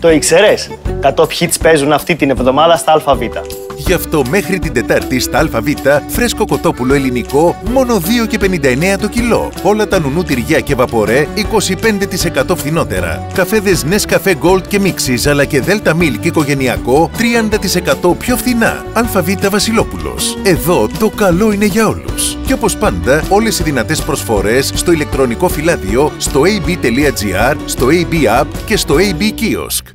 Το ήξερες; Τα top hits παίζουν αυτή την εβδομάδα στα ΑΒ. Γι' αυτό μέχρι την Τετάρτη στα ΑΒ φρέσκο κοτόπουλο ελληνικό μόνο 2,59 το κιλό. Όλα τα νουνού τυριά και βαπορέ 25% φθηνότερα. Καφέδες Nescafe Gold και Mixes αλλά και Delta Milk οικογενειακό 30% πιο φθηνά. ΑΒ Βασιλόπουλος. Εδώ το καλό είναι για όλους. Και όπως πάντα όλες οι δυνατές προσφορές στο ηλεκτρονικό φυλάδιο, στο ab.gr, στο AB App και στο AB Kiosk.